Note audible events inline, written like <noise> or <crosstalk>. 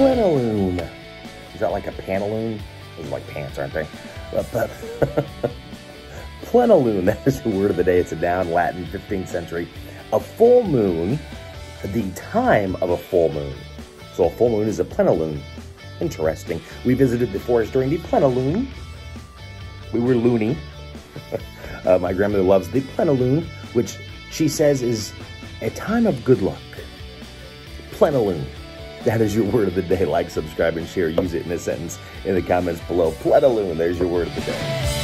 plenilune. Is that like a pantaloon? Those are like pants, aren't they? But, <laughs> but plenilune, that is the word of the day. It's a noun, Latin, 15th century. A full moon, the time of a full moon. So a full moon is a plenilune. Interesting. We visited the forest during the plenilune. We were loony. <laughs> uh, my grandmother loves the plenilune, which she says is a time of good luck. Plenilune. That is your word of the day. Like, subscribe, and share. Use it in a sentence in the comments below. Plenilune. There's your word of the day.